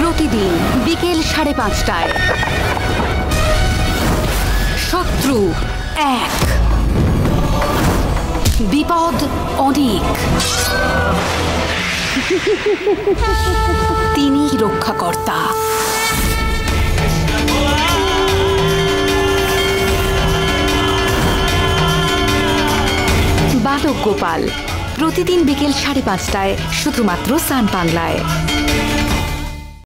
প্রতিদিন বিকেল সাড়ে পাঁচটায়। শত্রু এক। বিপদ অনেক। তিনি রক্ষাকর্তা। বালক গোপাল, প্রতিদিন বিকেল সাড়ে পাঁচটায় শুধুমাত্র সান বাংলায়।